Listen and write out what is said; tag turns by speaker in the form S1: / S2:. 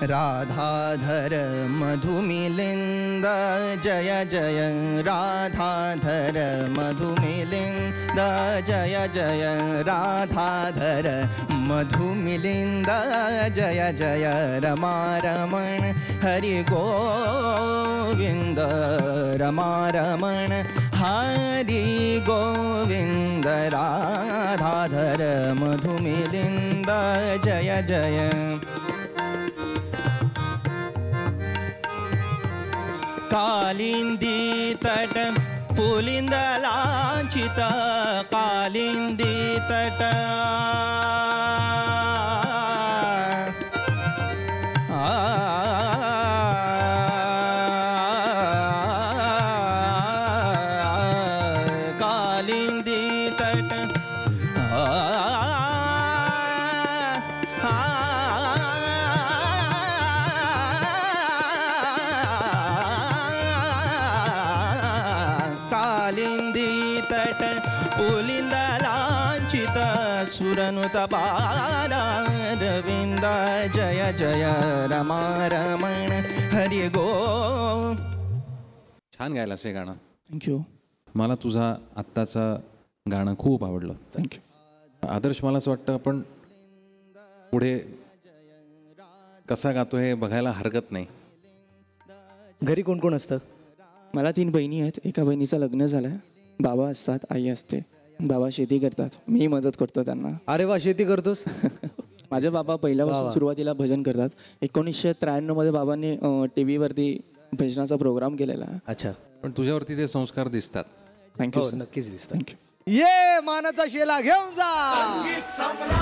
S1: राधाधर मधुमिलिन्द जय जय राधाधर मधुमिलिन्द जय जय राधाधर मधुमिलिन्द जय जय रमारमण हरि गोविन्द रमारमण हरि गोविन्द राधाधर मधुमिलिन्द जय जय लिन्दी तट पुलिन्दला कालिन्दी तट। कालिन्दी तट कालिन्दी तट कालिन्दी तट पुलिन्द लाञ्छित सुरनुत रविन्द जय जय रमा रमण हरि गो।
S2: छान गायलास हे गाणं.
S1: थँक्यू
S2: मला तुझा आत्ताचं गाणं खूप आवडलं.
S1: थँक्यू
S2: आदर्श मला असं वाटतं आपण पुढे कसा गातो हे बघायला हरकत नाही.
S3: घरी कोण कोण असतं?
S1: मला तीन बहिणी आहेत. एका बहिणीचं लग्न झालं बाबा असतात आई असते. बाबा शेती करतात. मी मदत करतो त्यांना.
S3: अरे वा शेती करतोस?
S1: माझे बाबा पहिल्यापासून सुरुवातीला भजन करतात. एकोणीसशे त्र्याण्णवमध्ये बाबांनी टी व्हीवरती भजनाचा प्रोग्राम केलेला आहे.
S3: अच्छा.
S2: पण तुझ्यावरती ते संस्कार दिसतात.
S1: थँक्यू
S3: हो नक्कीच दिसतं
S1: थँक्यू
S3: ये मानाचा शेला घेऊन जा!